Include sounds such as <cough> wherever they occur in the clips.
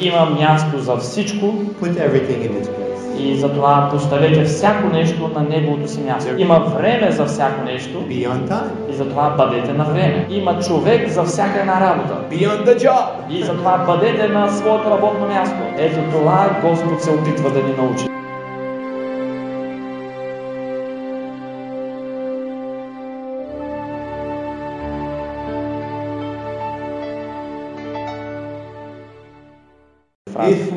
Има място за всичко Put everything in its place. и затова поставете всяко нещо на неговото си място. Има време за всяко нещо Be on time. и затова бъдете на време. Има човек за всяка една работа. Be on the job. И затова бъдете на своето работно място. Ето това Господ се опитва да ни научи.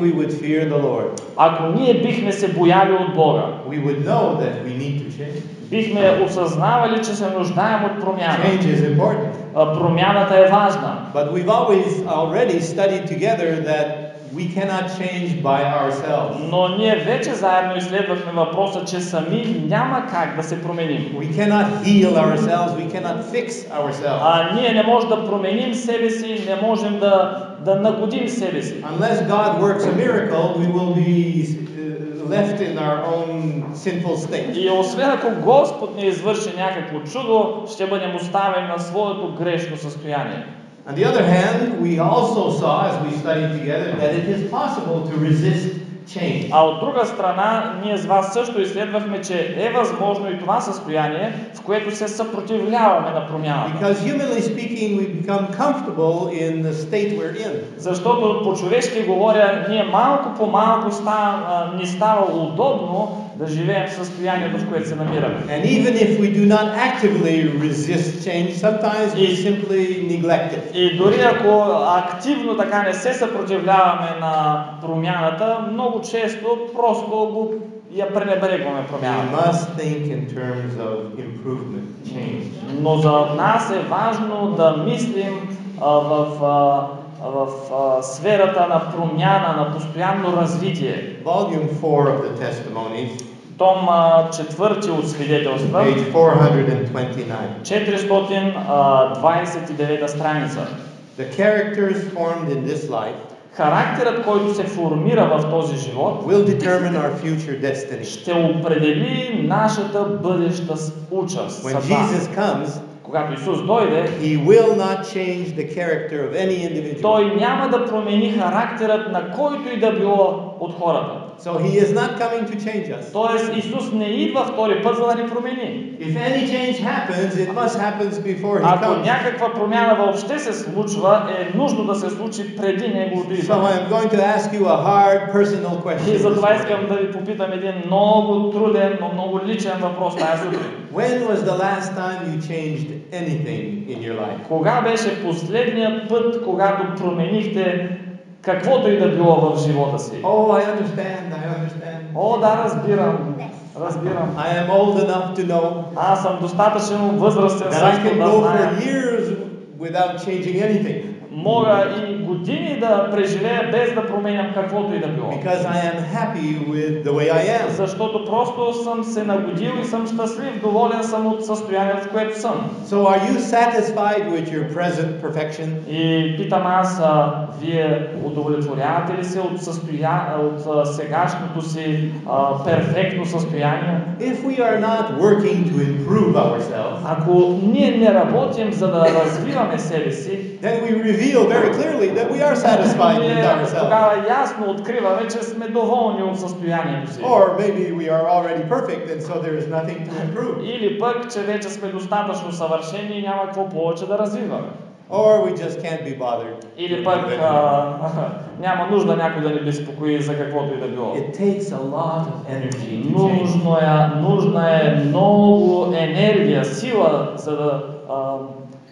we would fear the Lord, Ако ние бихме се бояли от Бога, we would know that we need to change. бихме осъзнавали, че се нуждаем от промяна. Change is important. А, Промяната е важна. But we've always already studied together that we cannot change by ourselves. Но ние вече заедно изследвахме въпроса, че сами няма как да се променим. We cannot heal ourselves, we cannot fix ourselves. А ние не можем да променим себе си, не можем да, да нагодим себе си. Unless God works a miracle, we will be uh, left in our own sinful state. И освен ако Господ не извърши някакво чудо, ще бъдем оставени на своето грешно състояние. On the other hand, we also saw as we studied together that it is possible to resist change. А от друга страна, ние с вас също изследвахме, че е възможно и това състояние, в което се съпротивляваме на промяната. Because humanly speaking, we become comfortable in the state we're in. Защото по-човешки говоря, ние малко по малко става, а, ни става удобно да живеем в състоянието, в което се намираме. And even if we do not actively resist change, sometimes we simply neglect it. И дори ако активно така не се съпротивляваме на промяната, много често просто го я пренебрегваме We промяната. must think in terms of improvement, change. Но за нас е важно да мислим а, в, а, в а, сферата на промяна, на постоянно развитие. Volume 4 of the Testimonies, Том а, четвърти от свидетелства, page 429. 429 страница. The characters formed in this life Характерът, който се формира в този живот, will determine our future destiny. ще определи нашата бъдеща участ. When съдба. Jesus comes, Когато Исус дойде, he will not change the character of any individual. Той няма да промени характерът на който и да било от хората. So he is not coming to change us. Тоест Исус не идва втори път, за да ни промени. If any change happens, it must happen before he Ако comes. някаква промяна въобще се случва, е нужно да се случи преди Неговото So идване. I'm going to ask you a hard personal question. И затова искам да ви попитам един много труден, но много личен въпрос тази сутрин. When was the last time you changed anything in your life? Кога беше последният път, когато променихте каквото и да било в живота си? Oh, I understand, I understand. О, да, разбирам. Разбирам. I am old enough to know Аз съм достатъчно възрастен that I също can да go зная. for years without changing anything Мога и години да преживея без да променям каквото и да било. because I am happy with the way I am. Защото просто съм се нагодил и съм щастлив, доволен съм от състоянието, в което съм. So, are you satisfied with your present perfection? И питам аз, а, вие удовлетворявате ли се от, състоя... от а, сегашното си а, перфектно състояние? If we are not working to improve ourselves, Ако ние не работим за да развиваме себе си, then we reveal very clearly that we are satisfied with ние ourselves. тогава ясно откриваме, че сме доволни от състоянието си. Or maybe we are already perfect and so there is nothing to improve. Или пък, че вече сме достатъчно съвършени и няма какво повече да развиваме. Or we just can't be bothered. Или пък а, <laughs> няма нужда някой да ни безпокои за каквото и да било. It takes a lot of energy. Нужно е, нужна е много енергия, сила, за да а,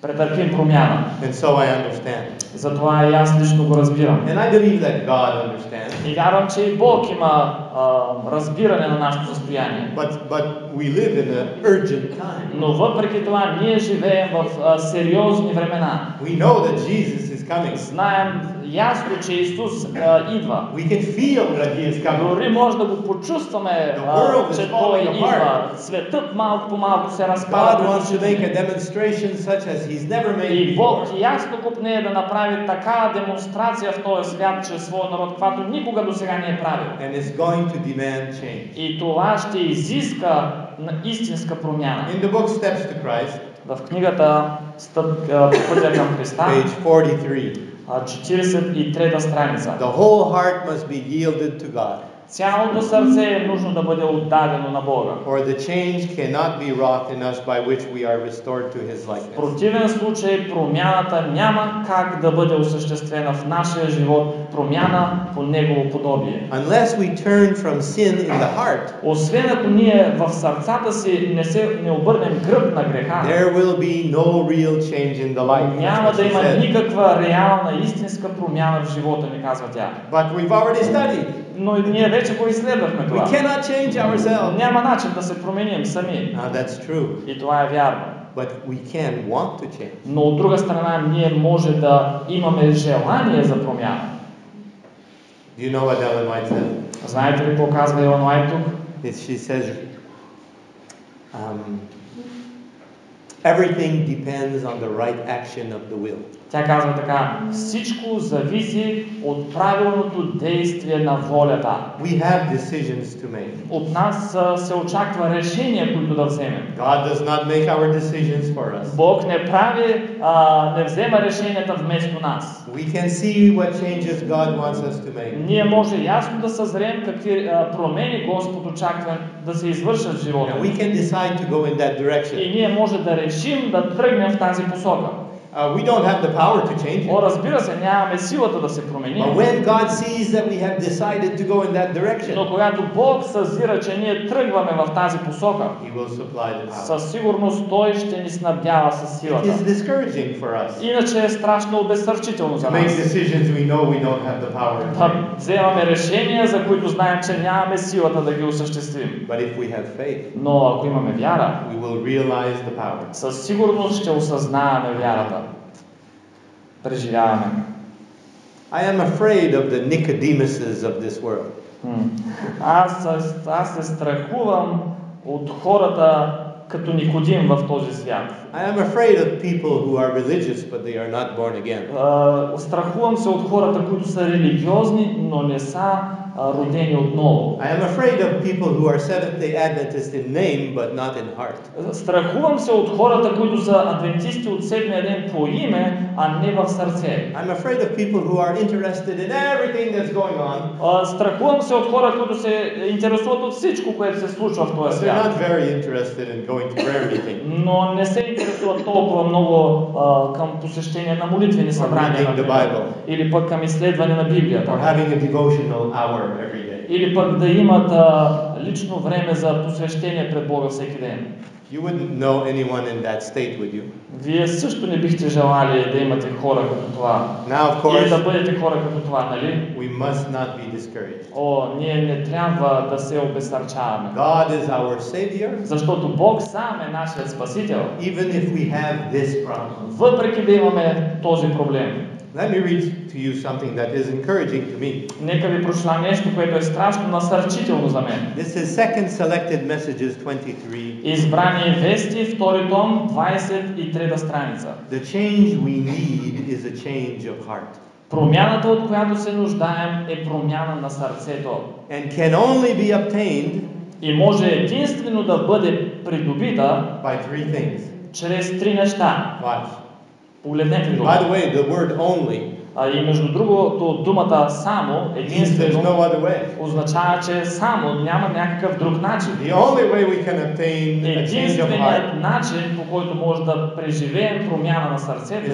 претърпим промяна. And so I understand. Затова и аз лично го разбирам. And I believe that God understands. И вярвам, че и Бог има а, разбиране на нашето състояние. But, but we live in an urgent time. Но въпреки това, ние живеем в а, сериозни времена. We know that Jesus is coming. Знаем ясно, че Исус а, идва. We can feel that He is coming. Дори може да го почувстваме, а, че Той идва. Светът малко по малко се разпада. пред wants to очите make ни. a demonstration such as He's never made И Бог ясно купне да направи такава демонстрация в този свят чрез своя народ, каквато никога до сега не е правил. And is going to demand change. И това ще изиска истинска промяна. In the book Steps to Christ, В книгата Стъпка по пътя към Христа, page 43, А, 43-та страница. The whole heart must be yielded to God, Цялото сърце е нужно да бъде отдадено на Бога. or the change cannot be wrought in us by which we are restored to His В likeness. противен случай промяната няма как да бъде осъществена в нашия живот, промяна по Негово подобие. Unless we turn from sin in the heart, Освен ако ние в сърцата си не, се, не обърнем гръб на греха, there will be no real change in the life. няма да има никаква реална, истинска промяна в живота ни, казва тя. But we've already studied. Но и ние вече го изследвахме We това. cannot change ourselves. Няма начин да се променим сами. Now that's true, И това е вярно. but we can want to change. Но от друга страна, ние може да имаме желание за промяна. Do you know what Ellen White said? Знаете ли какво казва Елон Уайт тук? It- She says, um, everything depends on the right action of the will. Тя казва така, всичко зависи от правилното действие на волята. We have decisions to make. От нас се очаква решения, които да вземем. God does not make our decisions for us. Бог не прави, а, не взема решенията вместо нас. We can see what changes God wants us to make. Ние може ясно да съзрем какви а, промени Господ очаква да се извършат в живота. And we can decide to go in that И direction. ние може да решим да тръгнем в тази посока. Uh, we don't have the power to change it. О, разбира се, нямаме силата да се променим. But when God sees that we have decided to go in that direction, Но когато Бог съзира, че ние тръгваме в тази посока, He will supply the power. със сигурност Той ще ни снабдява с It силата. is discouraging for us Иначе е страшно обезсърчително за to make нас. decisions we know we don't have the power to Да make. вземаме решения, за които знаем, че нямаме силата да ги осъществим. But if we have faith, Но ако имаме вяра, we will realize the power. със сигурност ще осъзнаваме вярата. Преживяваме. I am afraid of the Nicodemuses of this world. Аз, аз се страхувам от хората като Никодим в този свят. I am afraid of people who are religious but they are not born again. А, Страхувам се от хората, които са религиозни, но не са а, родени отново. I am afraid of people who are Seventh day Adventists in name but not in heart. Страхувам се от хората, които са адвентисти от седмия ден по име, а не в сърце. I'm afraid of people who are interested in everything that's going on, А, Страхувам се от хора, които се интересуват от всичко, което се случва в but този they're свят. not very interested in going to prayer meeting. Но не се интересуват толкова много а, към посещение на молитвени събрания, reading the например. Bible. или пък към изследване на Библията. Or having a devotional hour every day. Или пък да имат а, лично време за посвещение пред Бога всеки ден. You wouldn't know anyone in that state, would you? Вие също не бихте желали да имате хора като това. Now, of Или да course, бъдете хора като това, нали? we must not be discouraged. О, ние не трябва да се обесърчаваме. God is our Savior, Защото Бог сам е нашият Спасител. even if we have this problem. Въпреки да имаме този проблем. Let me read to you something that is encouraging to me. Нека ви прочла нещо, което е страшно насърчително за мен. This is Second Selected Messages 23. Избрани вести, втори том, 23 страница. The change we need is a change of heart Промяната, от която се нуждаем, е промяна на сърцето. and can only be obtained И може единствено да бъде придобита by three things. чрез три неща. Watch. Погледнете го. By the way, the word only А и между другото, думата само, единствено, no означава, че само няма някакъв друг начин. The only way we can obtain a change of Единственият начин, по който може да преживеем промяна на сърцето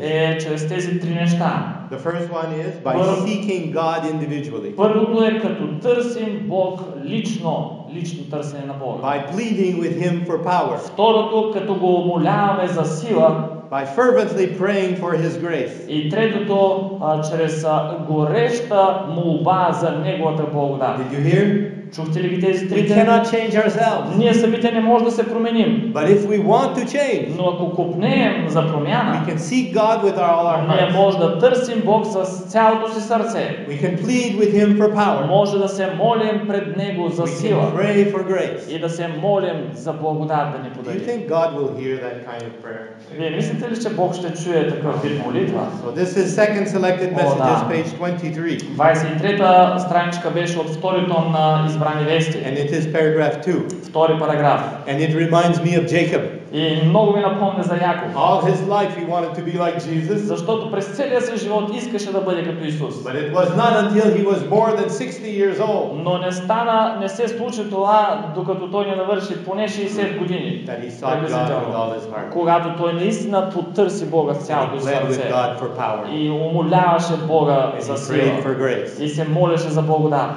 е, чрез тези три неща. The first one is by seeking God individually, Първото е като търсим Бог лично, лично търсене на Бога. by pleading with Him for power, Второто, като го умоляваме за сила. by fervently praying for His grace, И третото, а, чрез а, гореща молба за Неговата благодат. Did you hear? Чухте ли ги тези We трите? cannot change ourselves. Ние самите не можем да се променим. But if we want to change, Но ако купнеем за we промяна, can seek God with all our ние hearts. може да търсим Бог с цялото си сърце. We can plead with Him for power. Може да се молим пред Него за We сила can pray for grace. и да се молим за благодат да ни Do you think God will hear that kind of prayer? Вие мислите ли, че Бог ще чуе такъв вид молитва? So this is second selected messages, page 23, 23-та страничка беше от втори том на избрани вести. and it is paragraph two, Втори параграф. and it reminds me of Jacob. И много ми напомня за Яков. All his life he wanted to be like Jesus, Защото през целия си живот искаше да бъде като Исус. but it was not until he was more than 60 years old Но не стана, не се случи това, докато той не навърши поне 60 години. that he sought God with all his heart. Когато той наистина потърси Бога с цялото си сърце. И умоляваше Бога за сила. И се молеше за благодат.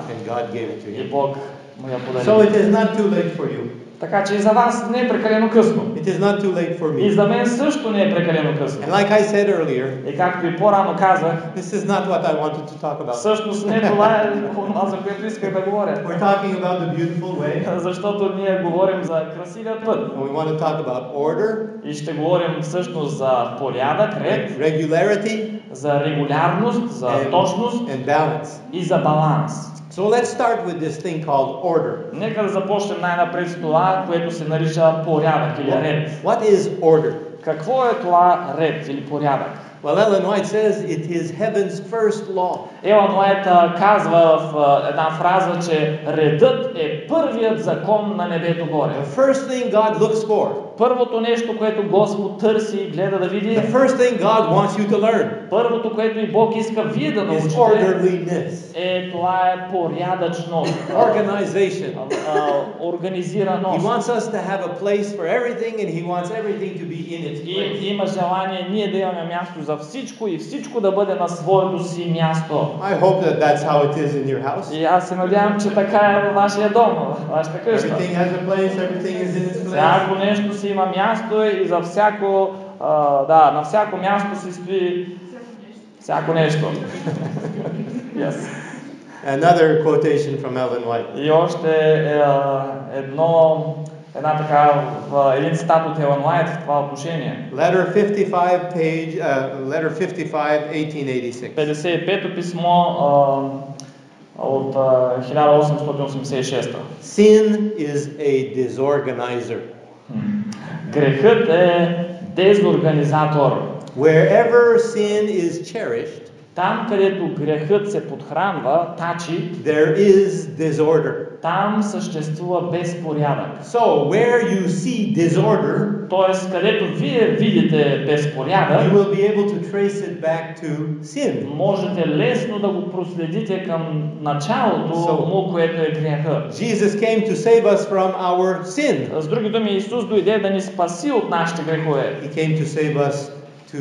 И. Бог му я So подари. it is not too late for you. Така че и за вас не е прекалено късно. It is not too late for И me. за мен също не е прекалено късно. And like I said earlier, И както и по-рано казах, this is not what I wanted to talk about. всъщност не <laughs> това е това, за което исках да говоря. We're talking about the beautiful way, <laughs> Защото ние говорим за красивия път. and we want to talk about order, И ще говорим всъщност за порядък, ред, regularity, за регулярност, за and, точност and balance. и за баланс. So let's start with this thing called order. Нека да започнем най-напред с това, което се нарича порядък или ред. What is order? Какво е това ред или порядък? Well, Ellen White says it is heaven's first law. Елан Уайт а, казва в а, една фраза, че редът е първият закон на небето горе. The first thing God looks for, Първото нещо, което Господ търси и гледа да види, the first thing God wants you to learn първото, което и Бог иска вие да научите, е това е порядъчност, organization. He организираност. wants us to have a place for everything and He wants everything to be in its И има желание ние да имаме място за всичко и всичко да бъде на своето си място. I hope that that's how it is in your house. И аз се надявам, че така е във вашия дом, вашата къща. Everything has a place, everything is in its place. Всяко нещо си има място и за всяко, а, да, на всяко място си стои всяко нещо. <laughs> yes. Another quotation from Ellen White. И още е, а, едно, една така, в, един цитат от Елан Уайт в това отношение. Letter 55, page, uh, letter 55, 1886. 55-то писмо а, от а, 1886. Sin is a disorganizer. Грехът е дезорганизатор. Wherever sin is cherished, Там, където грехът се подхранва, тачи, there is disorder. там съществува безпорядък. So, where you see disorder, Тоест, където вие видите you безпорядък, will be able to trace it back to sin. можете лесно да го проследите към началото So- му, което е греха. Jesus came to save us from our sin. С други думи, Исус дойде да ни спаси от нашите грехове. He came to save us to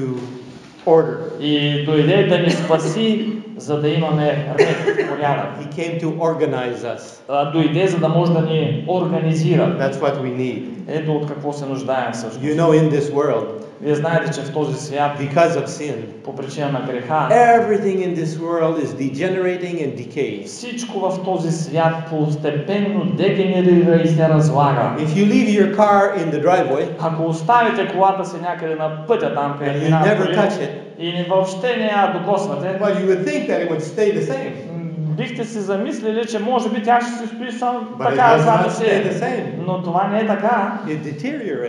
order. И дойде да ни спаси, за да имаме ред, порядък. He came to organize us. А, Дойде, за да може да ни организира. That's what we need. Ето от какво се нуждаем всъщност. You know, in this world, Вие знаете, че в този свят, because of sin, по причина на греха, everything in this world is degenerating and decaying. всичко в този свят постепенно дегенерира и се разлага. If you leave your car in the driveway Ако оставите колата си някъде на пътя там, and където you минават never коли, touch it, и ни въобще не я докосвате, well, you would think that it would stay the same. Бихте си замислили, че може би тя ще си стои само така, си. same. Но това не е така.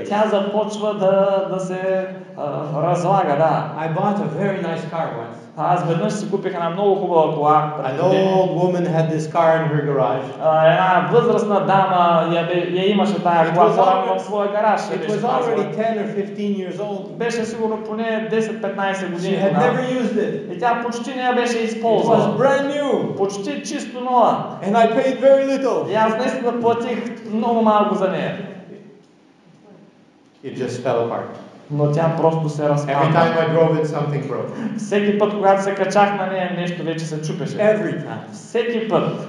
Тя започва да, да се а, разлага, да. I bought a very nice car once. Аз веднъж си купих една много хубава кола. пред An години. old woman had this car in her garage. А, една възрастна дама я, бе- я имаше тая It кола was по-рано already- в своя гараж. я It беше was пазила. already 10 or 15 years old. Беше сигурно поне 10-15 She години. had тогава. never used it. И тя почти не я беше It was използвала. brand new. Почти чисто нова. And I paid very little. И аз наистина платих много малко за нея. It just fell apart. Но тя просто се Every time разпадна. I drove it, something broke. Всеки път, когато се качах на нея, нещо вече се чупеше. Every time. Всеки път.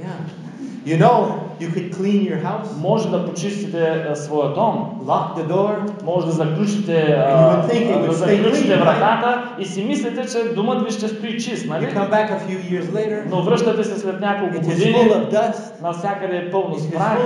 Yeah. You know, you could clean your house, Може да почистите своя дом. lock the door, Може да заключите, you да заключите вратата и си мислите, че домът ви ще стои чист, you нали? come back a few years later, Но връщате се след няколко it is години, full of dust, навсякъде е пълно с прах,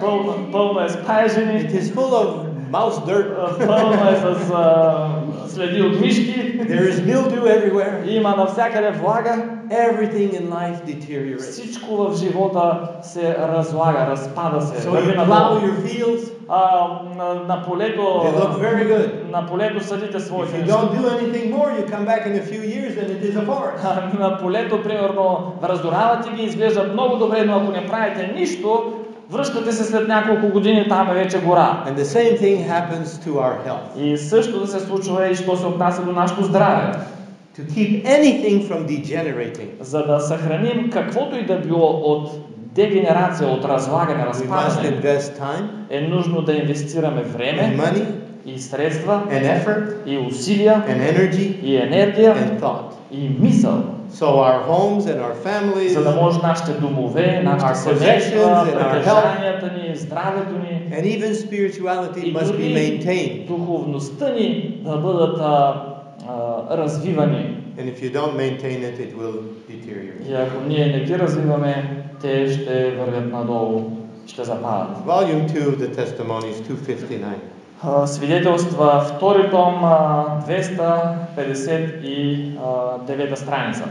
пълно, пълно е с паежени, it is full of mouse dirt, пълно е с а, следи от мишки, there is mildew everywhere. има навсякъде влага. Everything in life deteriorates. Всичко в живота се разлага, разпада се, So you plow your fields, А, на, на полето, they look very good. на полето съдите If своите you неща. don't do anything more, you come back in a few years and it is a forest. <laughs> на полето, примерно, разоравате ги, изглежда много добре, но ако не правите нищо, Връщате се след няколко години, там е вече гора. And the same thing happens to our health. И също да се случва и що се отнася до нашето здраве. To keep anything from degenerating, За да съхраним каквото и да било от дегенерация, от разлагане, разпадане, е нужно да инвестираме време money и средства and effort и усилия and energy и енергия and thought. и мисъл, So our homes and our families за да може нашите домове, нашите семейства, притежанията ни, здравето ни and even spirituality must be maintained. духовността ни да бъдат а, а, развивани. And if you don't maintain it, it will deteriorate. И ако ние не ги развиваме, те ще вървят надолу, ще западат. Volume 2 of the Testimonies, 259. А, Свидетелства, втори том, а, 259 страница.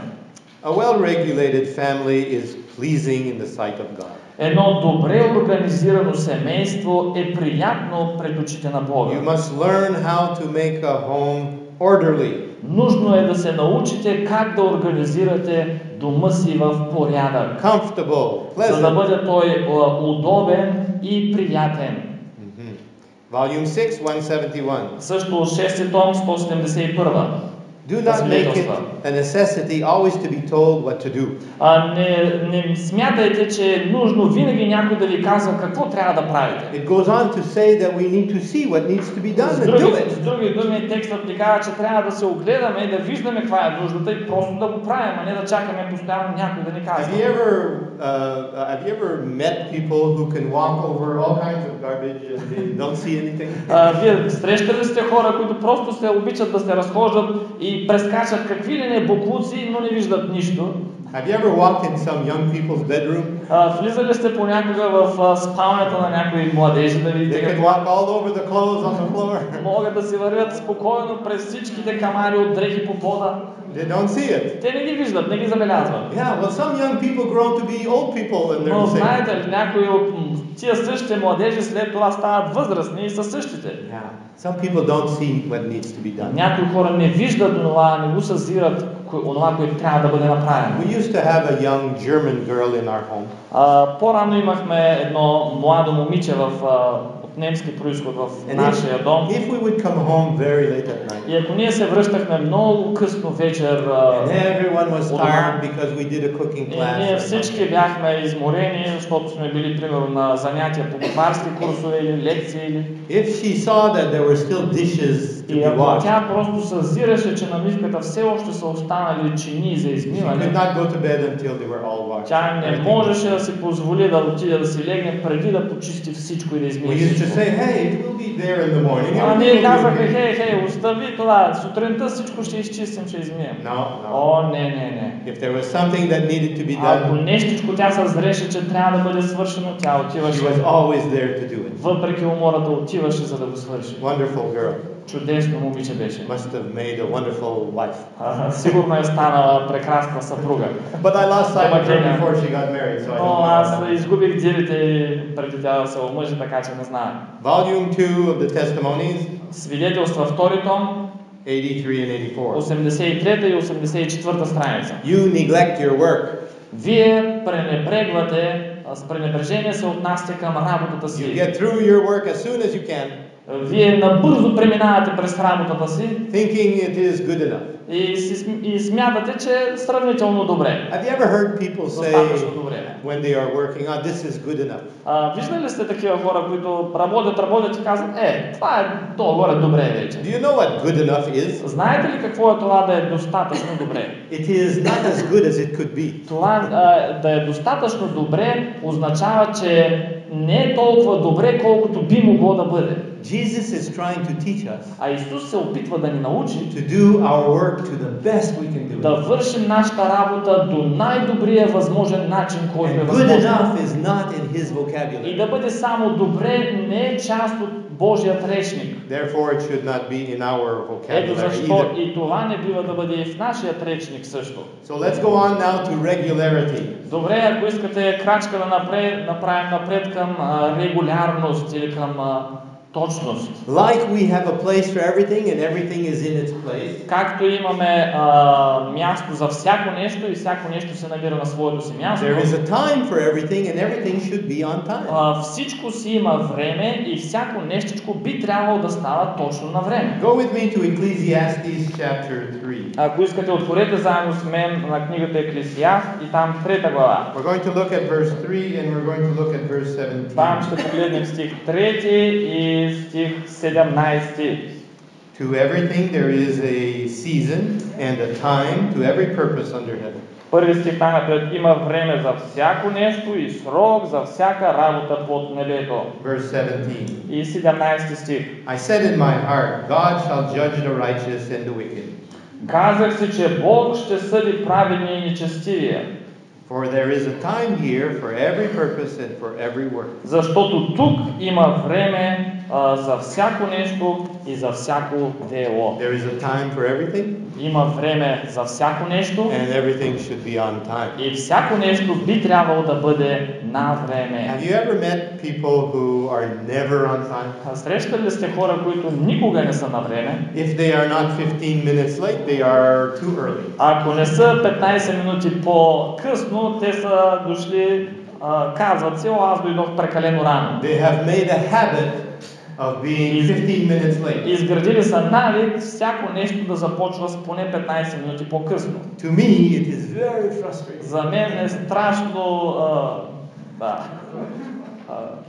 A well-regulated family is pleasing in the sight of God. Едно добре организирано семейство е приятно пред очите на Бога. You must learn how to make a home orderly. Нужно е да се научите как да организирате дома си в порядък, comfortable, за да pleasant. бъде той а, удобен и приятен. Mhm. Volume 6, 171. Също 6 том, 171. Do not make it a necessity always to be told what to do. А, не, не смятайте, че е нужно винаги някой да ви казва какво трябва да правите. It goes on to say that we need to see what needs to be done С and do други, с it. други думи, текстът ни казва, че трябва да се огледаме и да виждаме каква е нуждата и просто да го правим, а не да чакаме постоянно някой да ни Have you казва. ever uh, have you ever met people who can walk over all kinds of garbage and they don't see anything? <laughs> А, вие срещали ли сте хора, които просто се обичат да се разхождат и прескачат какви ли не буклуци, но не виждат нищо? Have you ever walked in some young people's bedroom? А, влизали сте понякога в а, спалнята на някои младежи да видите They can walk all over the clothes on the floor. <laughs> могат да си вървят спокойно през всичките камари от дрехи по пода. They don't see it. Те не ги виждат, не ги забелязват. Yeah, well, some young people grow to be old people and Но they're the same. знаете някои от тия същите младежи след това стават възрастни и са същите. Yeah. Some people don't see what needs to be done. Някои хора не виждат онова, не го съзират, онова, което трябва да бъде направено. We used to have a young German girl in our home. А, по-рано имахме едно младо момиче в, а, от немски происход в нашия дом. if, we would come home very late at night, И ако ние се връщахме много късно вечер, everyone was tired because we did a cooking и class, ние всички бяхме изморени, защото сме били примерно на занятия по кухарски курсове или лекции. Или... if she saw that there were still dishes to be washed, тя просто съзираше, че на мивката все още са останали чини за she could измиване, not go to bed until they were all washed. тя не можеше да си позволи да отиде да си легне преди да почисти всичко и да измие всичко. say, hey, it will be there in the morning. А ние okay." хей, хей, остави това, сутринта всичко ще изчистим, ще измием. No, no. О, не, не, не. If there was something that needed to be Ако done, нещичко тя съзреше, че трябва да бъде свършено, тя she отиваше. was always there to do it. Въпреки умората отиваше, за да го свърши. Wonderful girl. Чудесно момиче беше. Must have made a wonderful wife. А, Сигурно е станала прекрасна съпруга. But I lost sight of her Domaćina. before she got married, so I don't Но know. аз about that. изгубих дирите преди тя да се омъжи, така че не знам. Volume 2 of the Testimonies, Свидетелства втори том, 83 and 84. 83 и 84 страница. You neglect your work. Вие пренебрегвате, а, с пренебрежение се отнасяте към работата You си. get through your work as soon as you can, Вие набързо преминавате през работата си thinking it is good enough. и, си, и смятате, че е сравнително добре. Have you ever heard people say when they are working, oh, this is good enough? А, виждали ли сте такива хора, които работят, работят и казват, е, това е долу-горе добре вече. Do you know what good enough is? Знаете ли какво е това да е достатъчно добре? It is not as good as it could be. Това а, да е достатъчно добре означава, че не е толкова добре, колкото би могло да бъде. Jesus is trying to teach us А Исус се опитва да ни научи to do our work to the best we can do да it. вършим нашата работа до най-добрия възможен начин, който е And good възможен. enough is not in his И vocabulary. да бъде само добре не е част от Божият речник. Therefore, it should not be in our Ето vocabulary защо either. и това не бива да бъде и в нашия речник също. So let's go on now to regularity. Добре, ако искате крачка да напред, направим напред към а, регулярност или към а, точност. Like we have a place for everything and everything is in its place, Както имаме а, място за всяко нещо и всяко нещо се намира на своето си място, there is a time for everything and everything should be on time. а, всичко си има време и всяко нещичко би трябвало да става точно на време. Go with me to Ecclesiastes chapter 3. Ако искате, отворете заедно с мен на книгата Еклесиаст и там трета глава. We're going to look at verse 3 and we're going to look at verse 17. Там ще погледнем стих 3 и стих 17. To everything there is a season and a time to every purpose under heaven. Първи стих най-напред има време за всяко нещо и срок за всяка работа под небето. Verse 17. И 17 стих. I said in my heart, God shall judge the righteous and the wicked. Казах си, че Бог ще съди праведния и нечестивия, For there is a time here for every purpose and for every work. защото тук има време а, за всяко нещо и за всяко дело. There is a time for everything Има време за всяко нещо and everything should be on time. и всяко нещо би трябвало да бъде на време. Have you ever met people who are never on time? Срещали ли сте хора, които никога не са на време? If they are not 15 minutes late, they are too early. Ако не са 15 минути по-късно, те са дошли, казват си, аз дойдох прекалено рано. They have made a habit of being 15 minutes late. Изградили са навик всяко нещо да започва с поне 15 минути по-късно. To me, it is very frustrating. За мен е страшно, а, да,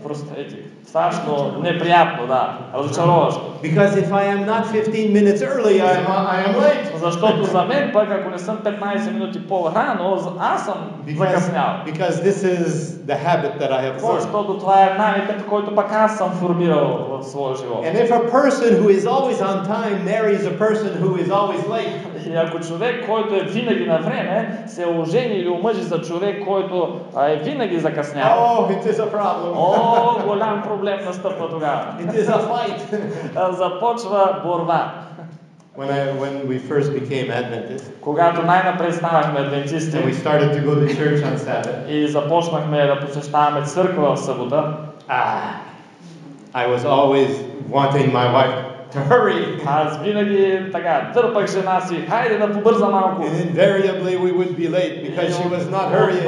а, простете, страшно неприятно, да, разочароващо. Because if I am not 15 minutes early, I am, I am late. Защото за мен пък, ако не съм 15 минути по-рано, аз съм Because, закъснял. because this is the habit that I have formed. Защото това е навикът, който пък аз съм формирал в своя живот. And if a person who is always on time marries a person who is always late, И ако човек, който е винаги на време, се ожени или омъжи за човек, който е винаги закъснял, oh, it is a problem. о, голям проблем настъпва тогава. It is a fight. Започва борба. when, I, when we first became Adventists, Когато най-напред станахме адвентисти and we started to go to church on Sabbath, и започнахме да посещаваме църква в събота, ah, I was always wanting my wife to hurry. аз винаги така дърпах жена си, хайде да побърза малко. And invariably we would be late because she was not От hurrying.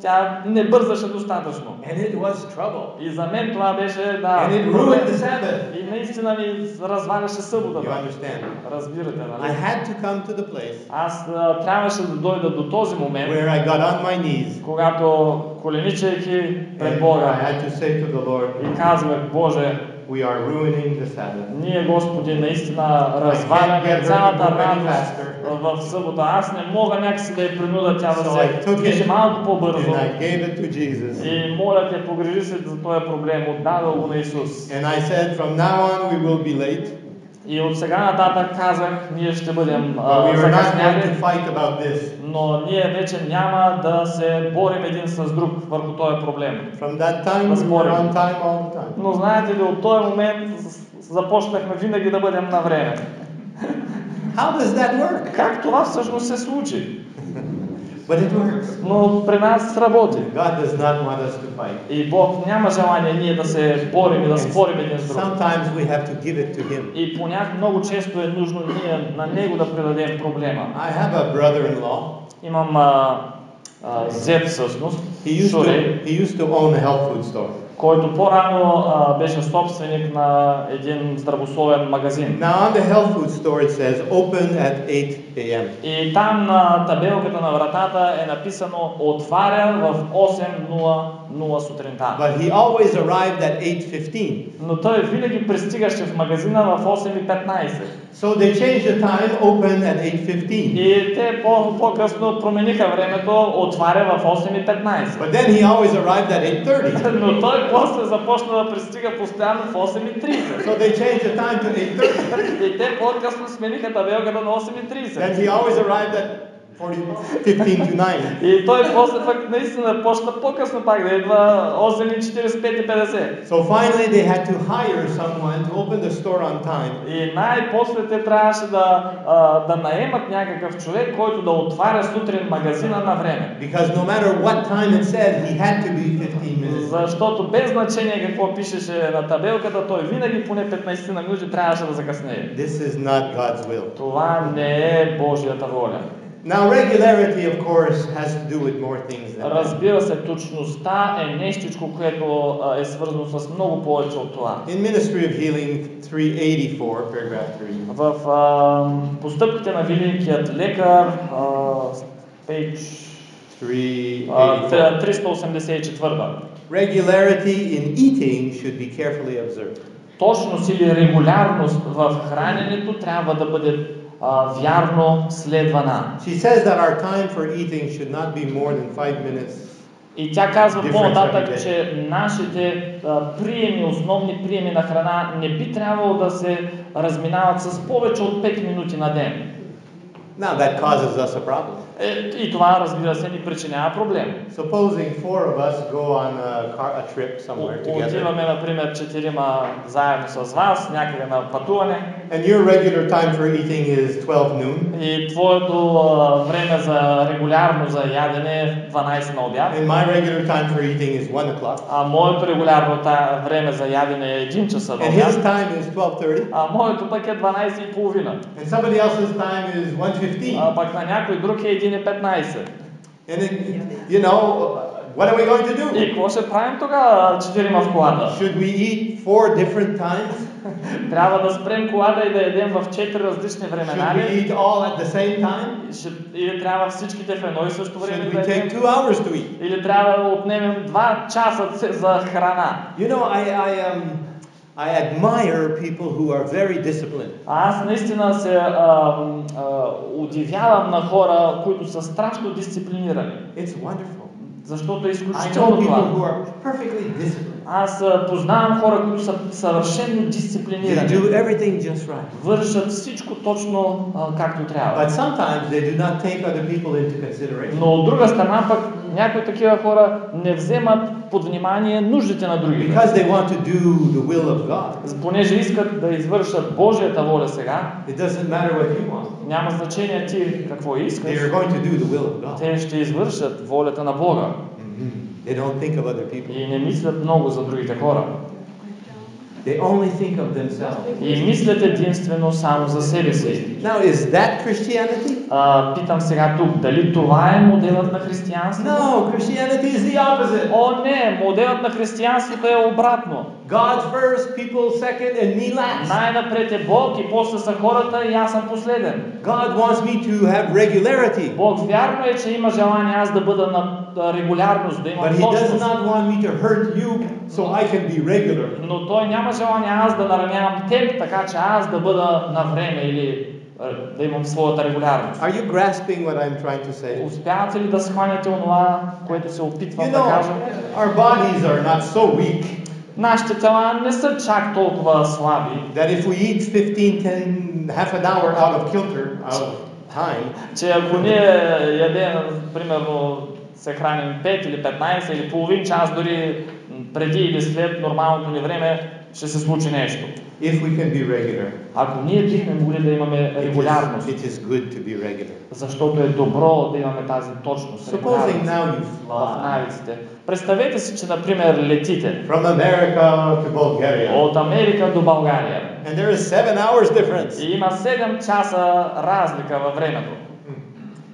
Тя не бързаше достатъчно. And it was trouble. И за мен това беше, да, And it ruined the Sabbath. И наистина ми разваляше You съботата. understand? Разбирате, I нали? had to come to the place Аз а, трябваше да дойда до този момент, where I got on my knees когато коленичайки пред and I Бога had to say to the Lord, и казвах, Боже, we are ruining the Sabbath. ние, Господи, наистина разваляме цялата радост в събота. Аз не мога някакси да я принуда тя да So I се took движи it малко по-бързо. and I gave it to Jesus. И моля те, погрижи се за този проблем, отдадал го на Исус. And I said, from now on we will be late, И от сега нататък казах, ние ще бъдем закъсняли, но ние вече няма да се борим един с друг върху този проблем. From that time, we were on time all the time. Но знаете ли, от този момент започнахме винаги да бъдем на време. How does that work? Как това всъщност се случи? But it works. Но при нас работи. God does not want us to fight. И Бог няма желание ние да се борим и да спорим един с друг. Sometimes we have to give it to Him. И понякога много често е нужно ние на него да предадем проблема. I have a brother-in-law. Имам а, а, зет всъщност, He used to he used to own a health food store. Който по-рано беше собственик на един здравословен магазин. Now on the health food store it says open at 8 a.m. И там на табелката на вратата е написано отваря в 8.00 сутринта. But he always arrived at 8:15. Но той винаги пристигаше в магазина в 8.15. So they changed the time open at 8:15. И те по- по-късно промениха времето, отваря в 8.15. But then he always arrived at 8:30. <laughs> Но той после започна да пристига постоянно в 8.30. So they changed the time to 8:30. И те по-късно смениха табелката на 8.30. Then he always arrived at 40, 15 to 9. И той после пък наистина почна по-късно пак да идва 8.45-50. So finally they had to hire someone to open the store on time. И най-после те трябваше да, а, да наемат някакъв човек, който да отваря сутрин магазина на време. Because no matter what time it said, he had to be 15 minutes Защото без значение какво пишеше на табелката, той винаги поне 15 на минути трябваше да закъснее. This is not God's will. Това не е Божията воля. Now, regularity, of course, has to do with more things than that. Разбира се, точността е нещичко, което е свързано с много повече от това. In Ministry of Healing 384, paragraph 3. В а, постъпките на великият лекар, а, 384. 384. Regularity in eating should be carefully observed. Точност или регулярност в храненето трябва да бъде а, вярно следвана. She says that our time for eating should not be more than five minutes. И тя казва по-нататък, че нашите а, приеми, основни приеми на храна не би трябвало да се разминават с повече от 5 минути на ден. Now, that causes us a problem. Е, и това, разбира се, ни причинява проблем. Supposing four of us go on a, car, a trip somewhere О- together, Отиваме, например, четирима заедно с вас, някъде на пътуване and your regular time for eating is 12 noon, и твоето а, време за регулярно за ядене е 12 на обяд, and my regular time for eating is 1 o'clock, а моето регулярно та, време за ядене е 1 часа на and his обяд, time is 12.30, а моето пък е 12 и половина. and somebody else's time is 1.15. А пък на някой друг е 1.15. And then, you know, what are we going to И do? какво ще правим тогава четирима в колата? Should we eat four different times? <laughs> Трябва да спрем колата и да едем в 4 различни времена Should we eat all at the same time? Или трябва всичките в едно и също време Should да we take едем? two hours to eat? Или трябва да отнемем 2 часа за храна? You know, I, I, um, I admire people who are very disciplined. Аз наистина се а, а, удивявам на хора, които са страшно дисциплинирани. It's wonderful. Защото е изключително това. who are perfectly disciplined. Аз познавам хора, които са съвършенно They дисциплинирани. do everything just right. Вършат всичко точно а, както трябва. But sometimes they do not take other people into consideration. Но от друга страна пък някои такива хора не вземат под внимание нуждите на другите. Because they want to do the will of God. Понеже искат да извършат Божията воля сега, It doesn't matter what you want. няма значение ти какво They искаш, are going to do the will of God. те ще извършат волята на Бога Mhm. They don't think of other people. и не мислят много за другите хора. They only think of themselves. И мислят единствено само за себе си. Now, is that Christianity? А, питам сега тук, дали това е моделът на християнството? No, Christianity is the opposite. О, не, моделът на християнството е обратно. God's first, people second, and me last. Най-напред е Бог и после са хората и аз съм последен. God wants me to have regularity, Бог вярно е, че има желание аз да бъда на регулярност, да имам but He does точност. not want me to hurt you so I can be regular. Но Той няма желание аз да наранявам теб, така че аз да бъда на време или е, да имам своята регулярност. Are you grasping what I'm trying to say? Успявате ли да схванете онова, което се опитвам You да know, кажа? our bodies are not so weak Нашите тела не са чак толкова слаби, that if we eat 15, 10, half an hour out of kilter, out of time, че ако ние ядем, примерно, се храним 5 или 15 или половин час дори преди или след нормалното ни време, ще се случи нещо. if we can be regular, Ако ние бихме могли да имаме регулярност, it is good to be regular. защото е добро да имаме тази точност, Supposing now you fly. Представете си, че, например, летите from America to Bulgaria, от Америка до България and there is seven hours difference. и има 7 часа разлика във времето.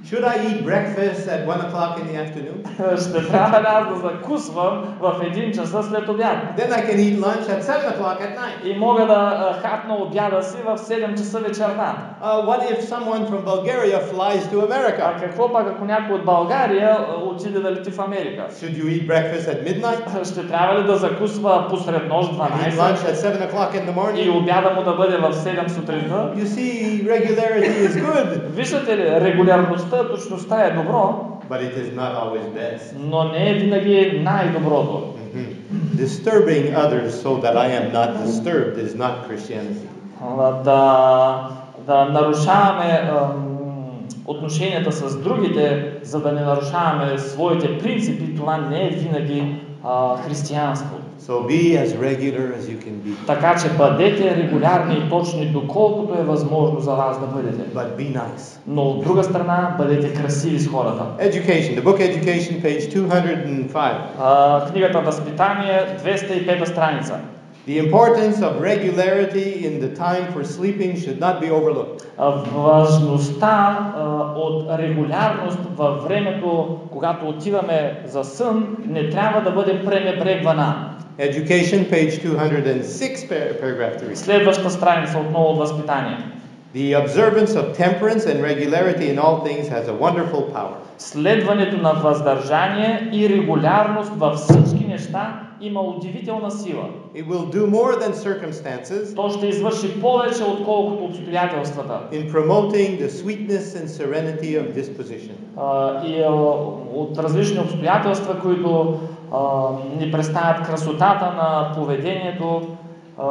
Should I eat breakfast at one o'clock in the afternoon? Ще трябва ли аз да закусвам в един часа след обяд? Then I can eat lunch at seven o'clock at night. И мога да а, хапна обяда си в 7 часа вечерта. Uh, what if someone from Bulgaria flies to А America? какво пак ако някой от България а, отиде да лети в Америка? Should you eat breakfast at midnight? Ще трябва ли да закусва посред нощ Eat 12 lunch at seven o'clock in the и morning? обяда му да бъде в 7 сутринта? You see, regularity is good, Виждате ли, регулярността, точността е добро, but it is not always best. но не е винаги най-доброто. Disturbing others so that I am not disturbed is not Christianity. Да, да нарушаваме ам, отношенията с другите, за да не нарушаваме своите принципи, това не е винаги християнство. So be as regular as you can be. Така че бъдете регулярни и точни, доколкото е възможно за вас да бъдете. But be nice. Но от друга страна, бъдете красиви с хората. Education, the book Education, page 205. А, книгата Възпитание, 205 страница. The importance of regularity in the time for sleeping should not be overlooked. А, Важността а, от регулярност във времето, когато отиваме за сън, не трябва да бъде пренебрегвана. Education, page 206, par- paragraph 3. Следваща страница отново от Възпитание. The observance of temperance and regularity in all things has a wonderful power. Следването на въздържание и регулярност във всички неща има удивителна сила. It will do more than circumstances То ще извърши повече, отколкото обстоятелствата. in promoting the sweetness and serenity of disposition. А, и а, от различни обстоятелства, които а, ни представят красотата на поведението. А,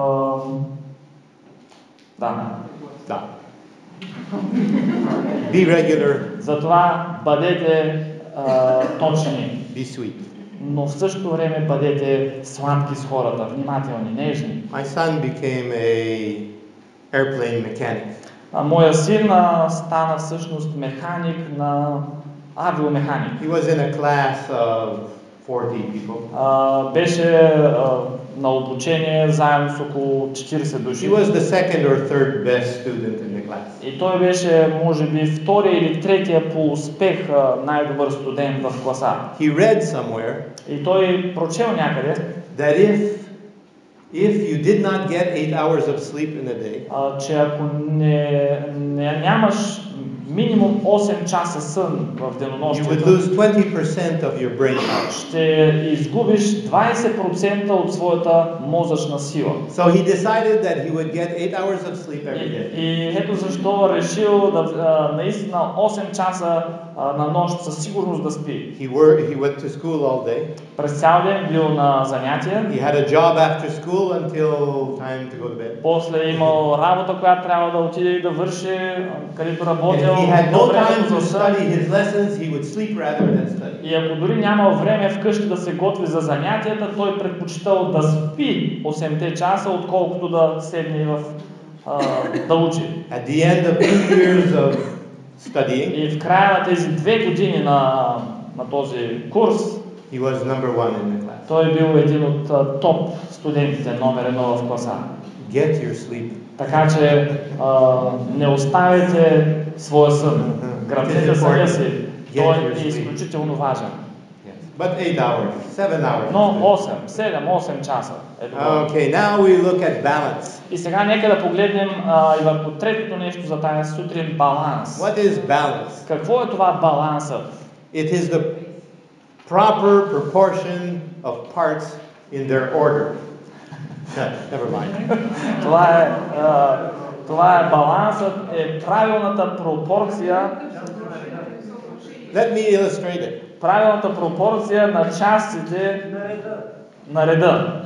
да. Da. Be regular, Затова бъдете а, точни, be sweet. но в същото време бъдете сладки с хората, внимателни, нежни. My son became a airplane mechanic. А, моя син стана всъщност механик на авиомеханик. He was in a class of 40 people. А, беше а, на обучение заедно с около 40 души. He was the second or third best student in the class. И той беше, може би, втория или третия по успех най-добър студент в класа. He read somewhere И той прочел някъде, that if if you did not get eight hours of sleep in a day, а, че ако не, не, нямаш минимум 8 часа сън в денонощието, lose 20% of your brain power. ще изгубиш 20% от своята мозъчна сила. So he decided that he would get eight hours of sleep every И, day. и ето защо решил да, наистина 8 часа на нощ със сигурност да спи. He worked. He went to school all day. През цял ден бил на занятия, He had a job after school until time to go to bed. после имал работа, която трябва да отиде и да върши, където работил he had no time to study his lessons, he would sleep rather than study. И ако дори нямал време вкъщи да се готви за занятията, той предпочитал да спи 8 часа, отколкото да седне в, да учи. At the end of two years of studying, И в края на тези две години на, на този курс, he was number one in the class. той е бил един от топ студентите, номер едно в класа. Get your sleep. Така че а, не оставяйте своя сън. Грабнете съня си. Той е изключително важен. Yes. But eight hours, seven hours. Но 8, 7, 8 часа е добро. Okay, now we look at balance. И сега нека да погледнем а, и върху третото нещо за тази сутрин баланс. What is balance? Какво е това балансът? It is the proper proportion of parts in their order. <laughs> Never mind. Това е, а, това е балансът, е правилната пропорция, Let me illustrate it. правилната пропорция на частите на реда.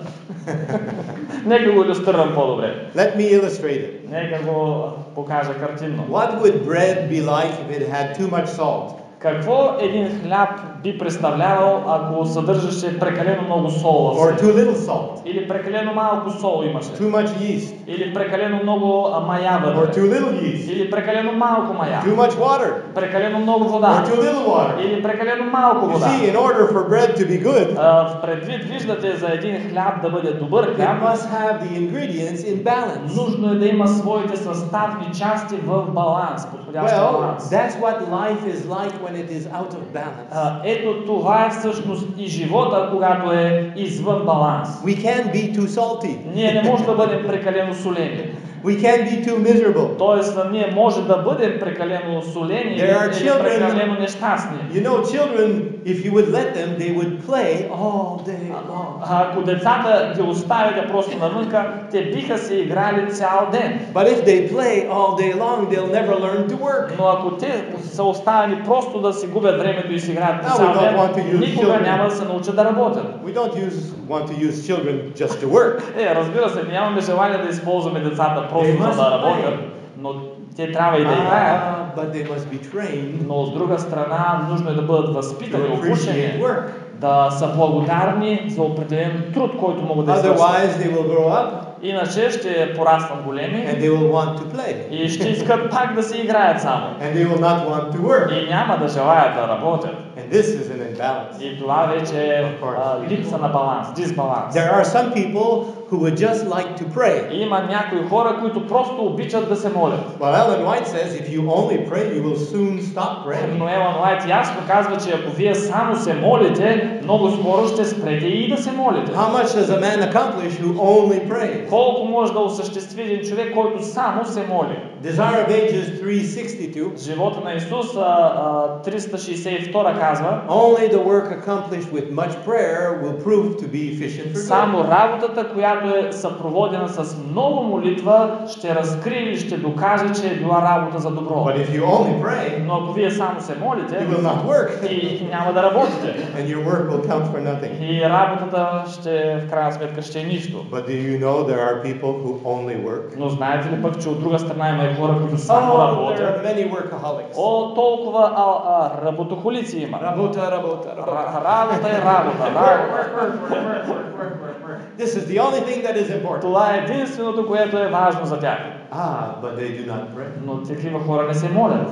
<laughs> Нека го иллюстрирам по-добре. Let me illustrate it. Нека го покажа картинно. What would bread be like if it had too much salt? Какво един хляб би представлявал, ако съдържаше прекалено много сол в Or too little salt? Или прекалено малко сол имаше? Too much yeast? Или прекалено много мая Or вътре? too little yeast? Или прекалено малко мая? Too much water? Прекалено много Or вода? too little water? Или прекалено малко You вода? see, in order for bread to be good, в предвид виждате за един хляб да бъде добър it хляб, must have the ingredients in balance. нужно е да има своите съставни части в баланс, подходящ Well, баланс. that's what life is like when it is out of balance. А, ето това е всъщност и живота, когато е извън баланс. We can be too salty. Ние не можем да бъдем прекалено солени. We can be too miserable. Тоест, ние може да бъдем прекалено солени или, There are или children- прекалено нещастни. You know, children, if you would let them, they would play all day long. Ако децата ги оставите просто навънка, те биха се играли цял ден. But if they play all day long, they'll never learn to work. Но ако те са оставени просто да си губят времето и си играят цял ден, никога няма да се научат да работят. We don't use, want to use children just to work. Е, разбира се, нямаме желание да използваме децата просто за да работят, но те трябва и да играят. Ah, Но от друга страна, нужно е да бъдат възпитани, обучени, да са благодарни за определен труд, който могат да up Иначе ще пораснат големи and they will want to play. и ще искат пак да си играят само. And they will not want to work. И няма да желаят да работят. And this is an imbalance. И това вече е липса на баланс, дисбаланс. There are some people who would just like to pray. Има някои хора, които просто обичат да се молят. Well, Ellen White says if you only pray, you will soon stop praying. Но Елан Лайт ясно казва, че ако вие само се молите, много скоро ще спрете и да се молите. How much does a man accomplish who only prays? Колко може да осъществи един човек, който само се моли? Desire of Ages 362. Живота на Исус, а, а, 362 казва, Only the work accomplished with much prayer will prove to be efficient for само работата, която е съпроводена с много молитва, ще разкрие или ще докаже, че е била работа за добро. But if you only pray, Но ако вие само се молите, you will not work. <laughs> и няма да работите. And your work will count for nothing. И работата ще, в крайна сметка, ще е нищо. But do you know there are people who only work? Но знаете ли пък, че от друга страна има и хора, които само Oh, there работят? are many workaholics. О, толкова а, а, работохолици има. Работа, работа, работа. Ра- Работа и работа. работа. This is the only thing that is important. Това е единственото, което е важно за тях. Ah, but they do not pray. Но такива хора не се молят.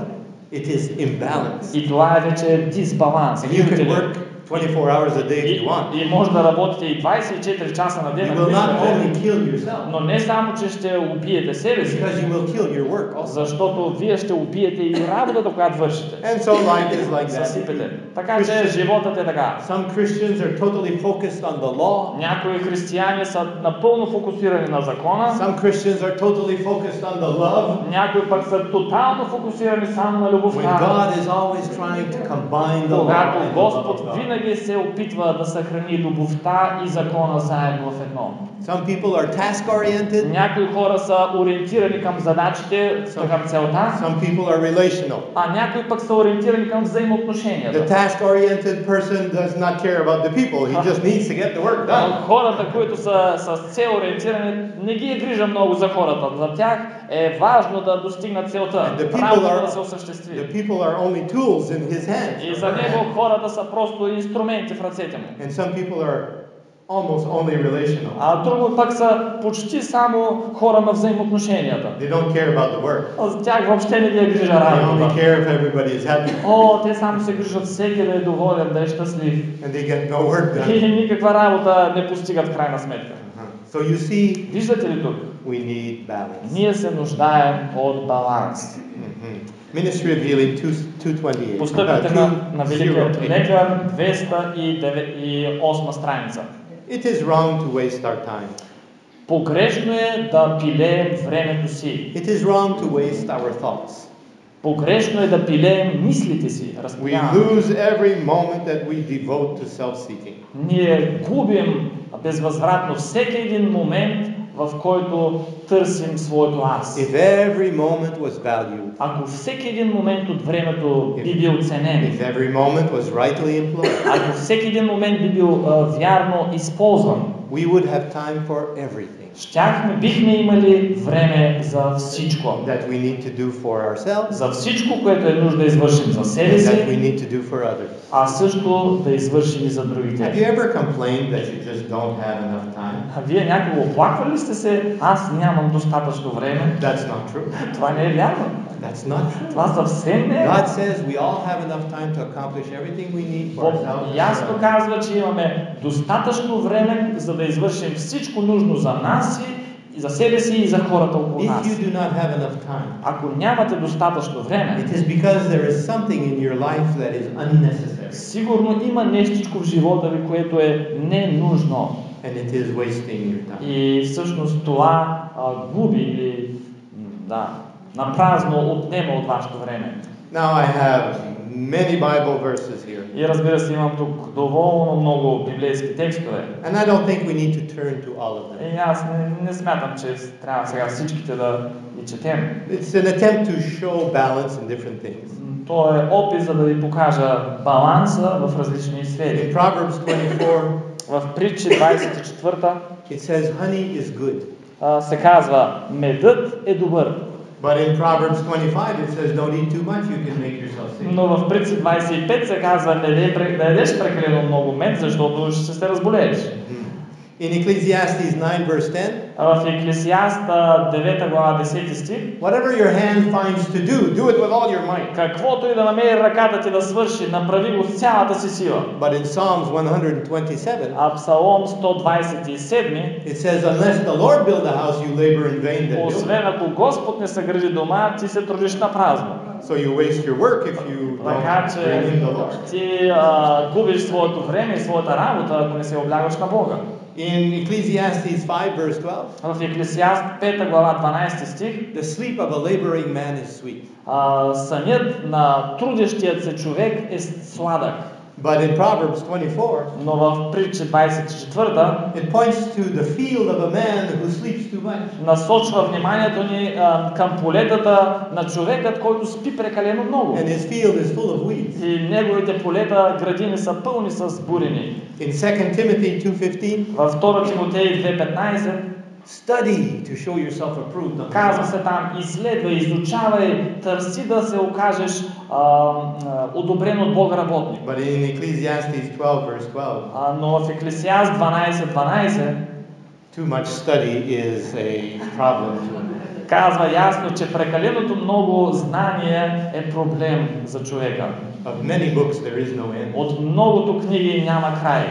It is imbalance. И това е вече дисбаланс. And you Виждате can ли? work 24 hours a day if you want. и може да работите и 24 часа на ден, You will not only kill yourself, Но не само, че ще убиете себе си, because you will kill your work also. защото вие ще убиете и работата, която вършите. And so life is like that. Съсипете. Така че животът е така. Some Christians are totally focused on the law. Някои християни са напълно фокусирани на закона, Some Christians are totally focused on the love. някои пък са тотално фокусирани само на When любовта. God is always trying to combine the law Когато Господ God. Винаги се опитва да съхрани любовта и закона заедно в едно. Some people are task oriented. Някои хора са ориентирани към задачите, към целта, Some people are relational. а някои пък са ориентирани към The взаимоотношенията. task oriented person does not care about the people. He just needs to get the work done. Хората, които са с цел ориентирани, не ги е грижа много за хората. За тях е важно да достигнат целта, работата да се осъществи. the people are only tools in his hands. И за него хората са просто инструменти в ръцете му. And some people are almost only relational. А друго пък са почти само хора на взаимоотношенията. They don't care about the work. Тях въобще не ги е грижа They only работата. care if everybody is happy. О, те само се грижат всеки да е доволен, да е щастлив. And they get no work done. И никаква работа не постигат в крайна сметка. Uh-huh. So you see, Виждате ли тук? We need balance. Ние се нуждаем от баланс. Ministry of Healing 2, 228. Постъпите на, на Великия 208. лекар 208 страница. It is wrong to waste our time. Погрешно е да пилеем времето си. It is wrong to waste our thoughts. Погрешно е да пилеем мислите си. We lose every moment that we devote to self-seeking. Ние губим безвъзвратно всеки един момент, в който търсим своето аз. If every moment was valued, Ако всеки един момент от времето би бил ценен, if every moment was rightly employed, ако всеки един момент би бил а, вярно използван, we would have time for everything щяхме, бихме имали време за всичко. that we need to do for ourselves За всичко, което е нужно да извършим за себе and that we си, need to do for others. а също да извършим и за Have другите. you ever complained that you just don't have enough time? А вие някога оплаквали ли сте се, аз нямам достатъчно време? That's not true. <laughs> Това не е вярно. That's not true. Това съвсем не е. God says we all have enough time to accomplish everything we need for Бог ourselves. and for ясно others. казва, че имаме достатъчно време, за да извършим всичко нужно за нас и и за себе си и за хората около If нас. you do not have enough time, Ако нямате достатъчно време, it is because there is something in your life that is unnecessary сигурно има нещичко в живота ви, което е ненужно. and it is wasting your time. И всъщност това а, губи или м, да, на празно отнема от вашето време. Now I have many Bible verses here, И разбира се, имам тук доволно много библейски текстове. and I don't think we need to turn to all of them. И аз не, не смятам, че трябва сега всичките да ги четем. It's an attempt to show balance in different things. То е опит за да ви покажа баланса в различни In сфери. Proverbs 24, В притчи 24 it says, Honey is good, се казва, медът е добър, But in Proverbs 25, it says, don't eat too much, you can make yourself sick. Но в Притчи 25 се казва, не да ядеш прекалено много мед, защото ще се разболееш. In Ecclesiastes 9, verse 10, А В Еклесиаста 9 глава 10 стих whatever your hand finds to do, do it with all your might. Каквото и да намери ръката ти да свърши, направи го с цялата си сила. But in Psalms 127, А Псалом 127, it says, unless the Lord build a house, you labor in vain that build it. освен ако Господ не съгради дома, ти се трудиш на празно. So you waste your work if you Така don't bring in the че Lord. ти а, губиш своето време и своята работа, ако не се облягаш на Бога. In Ecclesiastes 5, verse 12, В Еклесиаст 5 глава 12 стих, the sleep of a laboring man is sweet. а, сънят на трудещият се човек е сладък. But in Proverbs 24, Но в притча 24 it points to the field of a man who sleeps too much. насочва вниманието ни а, към полетата на човекът, който спи прекалено много. And his field is full of weeds. И неговите полета, градини са пълни с бурени. In 2 Timothy 2.15, Във 2 Тимотей 2.15 study to show yourself approved. казва се там, изследвай, изучавай, търси да се окажеш одобрен от Бога работник. But in Ecclesiastes 12, verse 12, А, но в Еклесиаст 12.12 too much study is a problem to казва ясно, че прекаленото много знание е проблем за човека. Of many books there is no end. От многото книги няма край.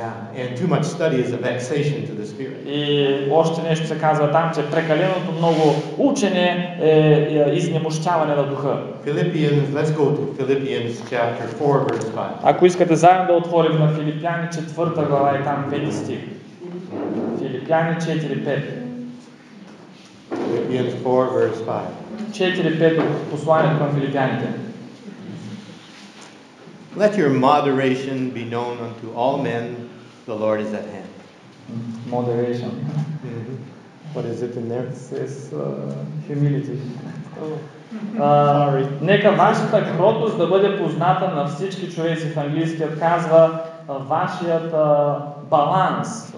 Yeah, and too much study is a vexation to the spirit. И още нещо се казва там, че прекаленото много учене е, е изнемощаване на духа. Philippians, let's go to Philippians chapter 4, verse 5. Ако искате заедно да отворим на Филипяни 4 глава и там 5 стих. Филипяни 4.5. Philippians 4, verse 5. 4.5 от посланието към филипяните. Let your moderation be known unto all men, the Lord is at hand. Moderation. What is it in there? С uh, humility. А, нека вашата кротост да бъде позната на всички човеци. В английският казва вашият а, баланс.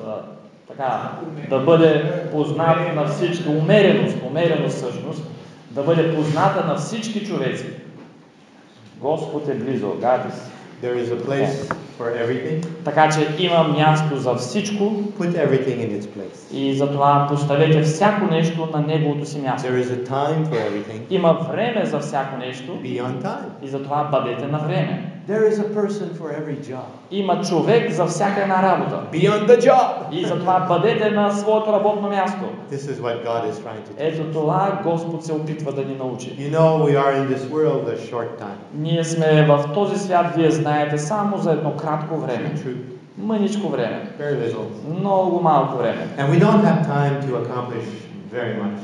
така, да бъде познат на всички. Умереност, умереност всъщност. Да бъде позната на всички човеци. Господ е близо. God is. There is a place for everything. Така че има място за всичко Put everything in its place. и затова поставете всяко нещо на неговото си място. There is a time for everything. Има време за всяко нещо Be on time. и затова бъдете на време. There is a person for every job. Има човек за всяка една работа. Be on the job. И затова бъдете на своето работно място. This is what God is trying to do. Ето това Господ се опитва да ни научи. You know, we are in this world a short time. Ние сме в този свят, вие знаете, само за едно кратко време. True. Мъничко време. Very little. Много малко време. And we don't have time to accomplish.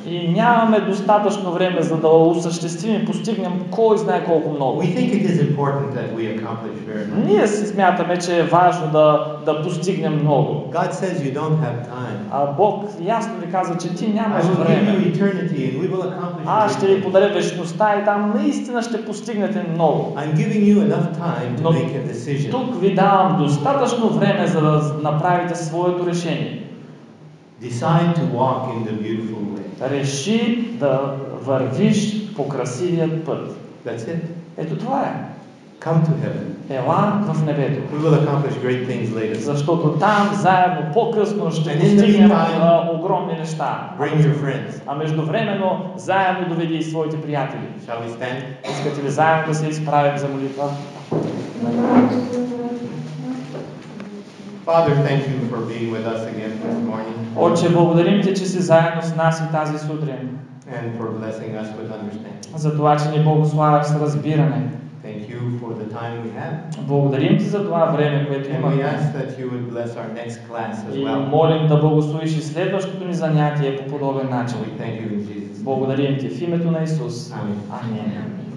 И нямаме достатъчно време, за да осъществим и постигнем кой знае колко много. Ние си смятаме, че е важно да, да постигнем много. God says you don't have time. А Бог ясно ви казва, че ти нямаш време. Аз ще ви подаря вечността и там наистина ще постигнете много. I'm giving you enough time to Но make a decision. тук ви давам достатъчно време, за да направите своето решение. Decide to walk in the beautiful way. Реши да вървиш по красивият път. That's it. Ето това е. Come to heaven. Ела в небето. We will accomplish great things later. Защото там заедно по-късно ще постигнем огромни неща. Bring your friends. А междувременно заедно доведи и своите приятели. Shall we stand? Искате ли заедно да се изправим за молитва? Father, thank you for being with us again this morning Отче, благодарим ти, че си заедно с нас и тази сутрин. and for blessing us with understanding. За това, че ни благославяш с разбиране. Thank you for the time we have. Благодарим ти за това време, което And we имаме. ask that you would bless our next class as И well. молим да благословиш и следващото ни занятие по подобен начин. We thank you in Jesus'. Благодарим ти в името на Исус. Амин. Амин.